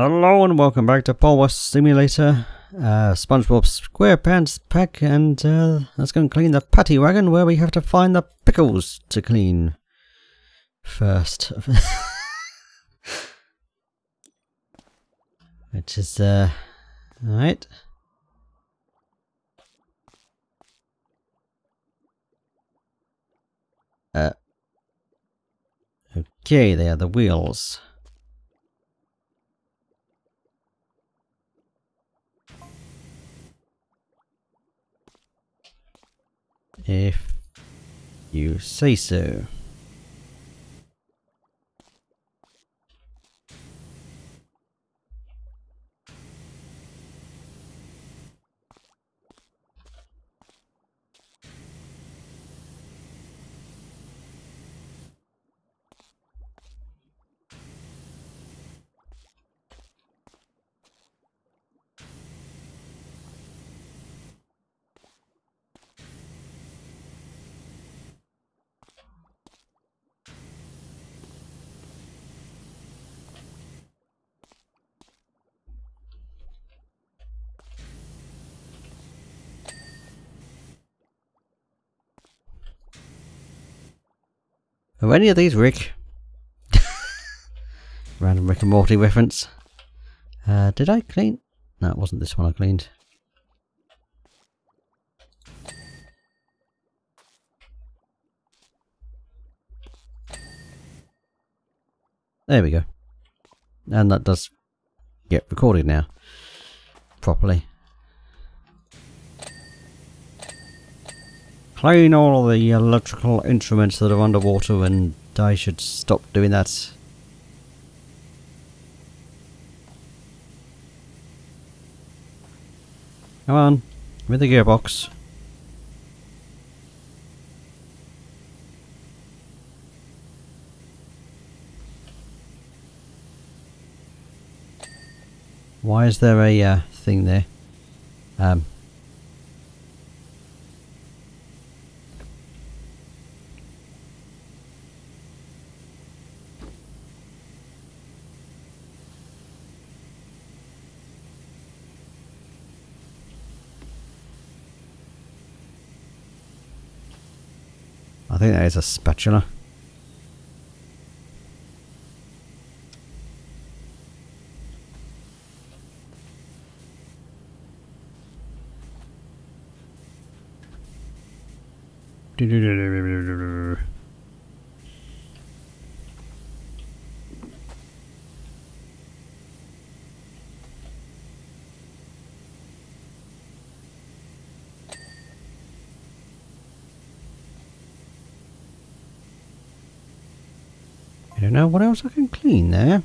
Hello and welcome back to PowerWash Simulator, uh, SpongeBob SquarePants pack, and uh, let's go and clean the patty wagon where we have to find the pickles to clean first. Which is, uh, alright. Uh, okay, they are the wheels. If you say so. Are any of these Rick? Random Rick and Morty reference. Uh, did I clean? No, it wasn't this one I cleaned. There we go. And that does get recorded now. Properly. Clean all the electrical instruments that are underwater and I should stop doing that. Come on, with the gearbox. Why is there a uh, thing there? Um, I think that is a spatula. I don't know what else I can clean there.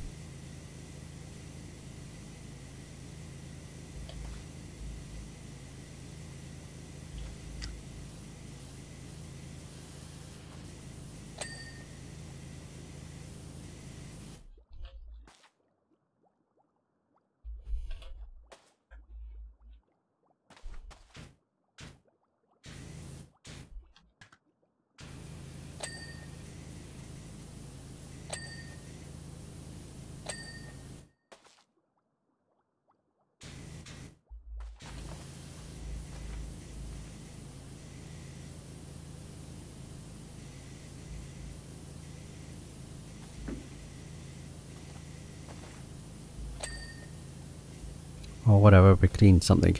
Or whatever, we clean something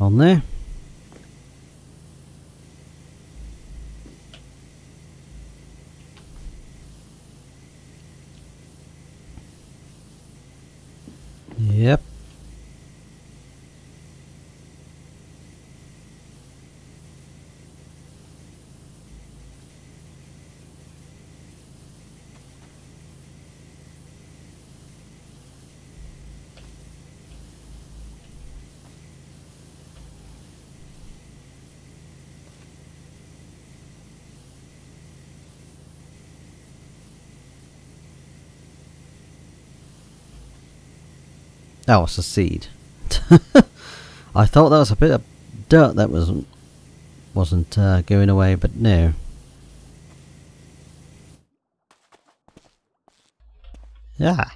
on there. That was a seed. I thought that was a bit of dirt that wasn't wasn't uh, going away, but no. Yeah.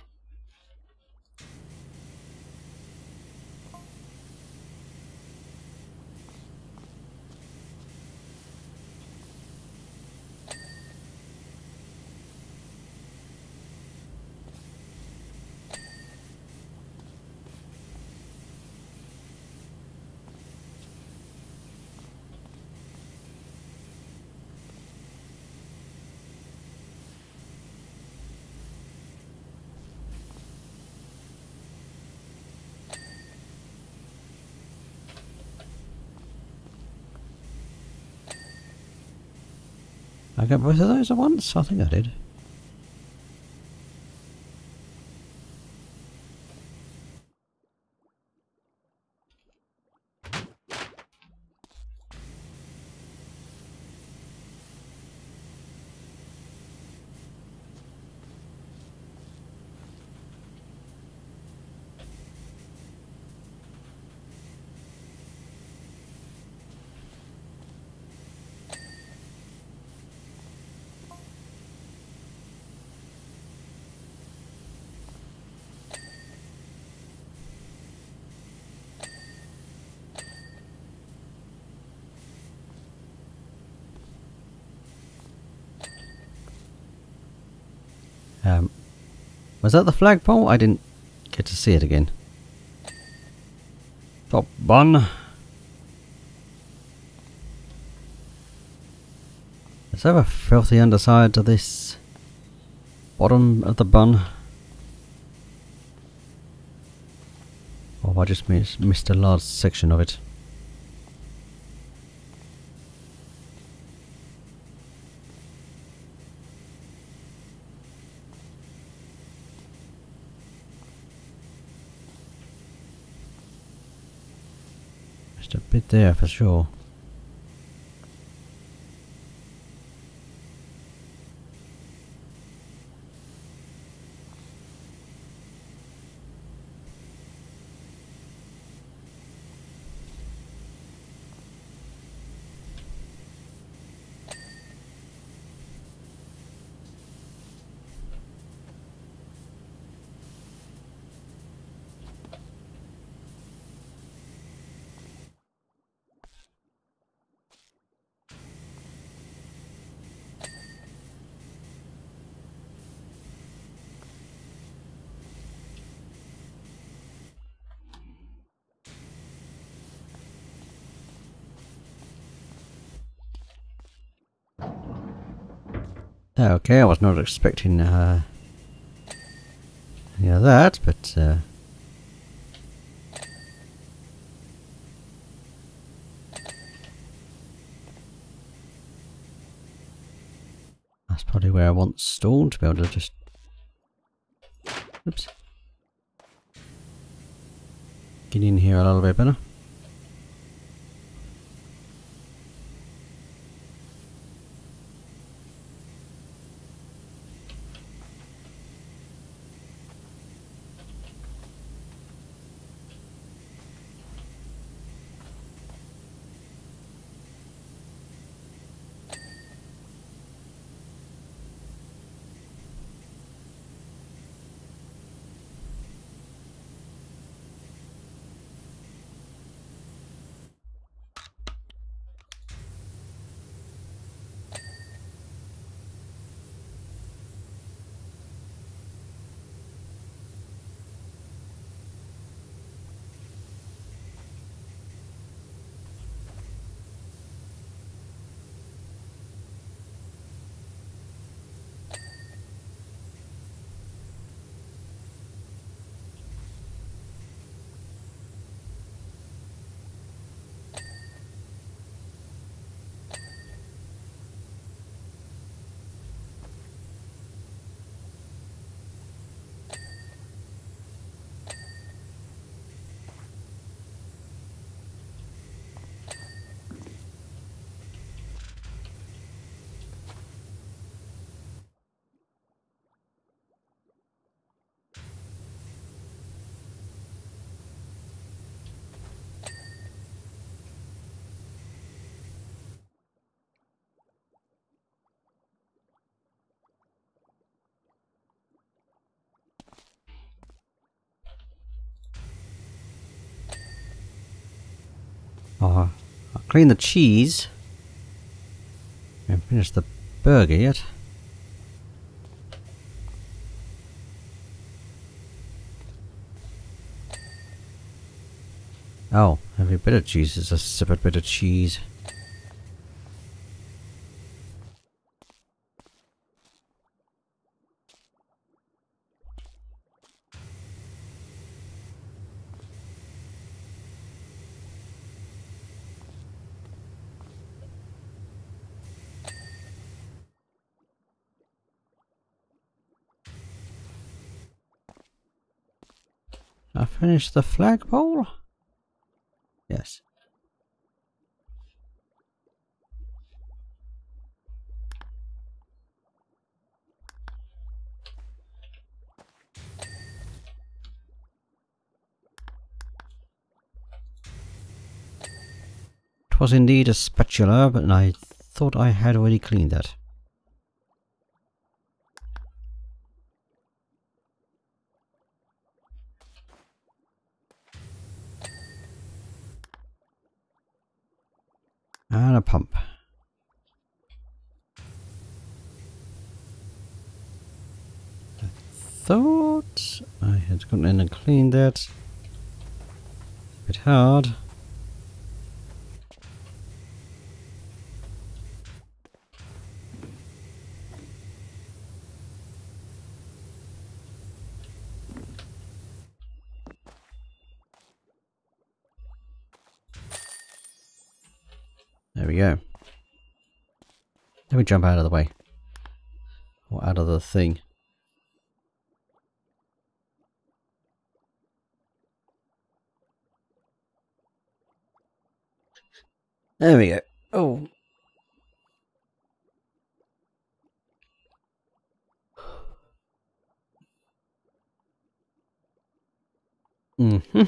I got both of those at once? I think I did. Um, was that the flagpole? I didn't get to see it again. Top bun. Is there a filthy underside to this bottom of the bun? Or have I just miss, missed a large section of it? There for sure. Okay, I was not expecting uh, any of that, but uh, that's probably where I want stone to be able to just. Oops. Get in here a little bit better. I'll uh, clean the cheese. I haven't finished the burger yet. Oh, every bit of cheese is a separate bit of cheese. I finished the flagpole? Yes. It was indeed a spatula, but I thought I had already cleaned that. And a pump. I thought I had gone in and cleaned that. A bit hard. Jump out of the way. Or out of the thing. There we go. Oh. Mm-hmm.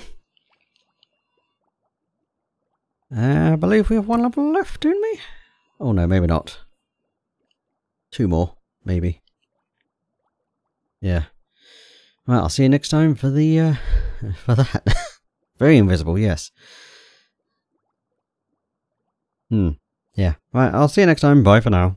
I believe we have one level left, don't we? Oh no, maybe not. Two more, maybe. Yeah. Well, I'll see you next time for the, uh, for that. Very invisible, yes. Hmm. Yeah. Right, I'll see you next time. Bye for now.